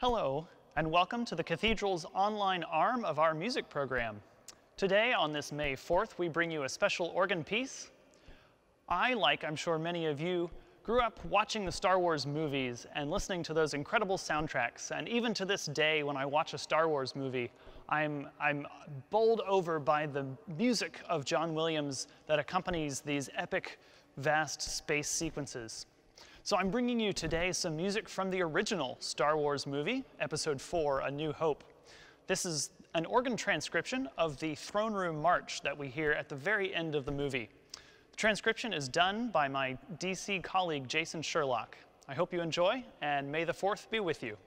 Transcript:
Hello, and welcome to the Cathedral's online arm of our music program. Today, on this May 4th, we bring you a special organ piece. I, like I'm sure many of you, grew up watching the Star Wars movies and listening to those incredible soundtracks. And even to this day, when I watch a Star Wars movie, I'm, I'm bowled over by the music of John Williams that accompanies these epic, vast space sequences. So I'm bringing you today some music from the original Star Wars movie, Episode 4, A New Hope. This is an organ transcription of the Throne Room March that we hear at the very end of the movie. The transcription is done by my DC colleague, Jason Sherlock. I hope you enjoy, and may the 4th be with you.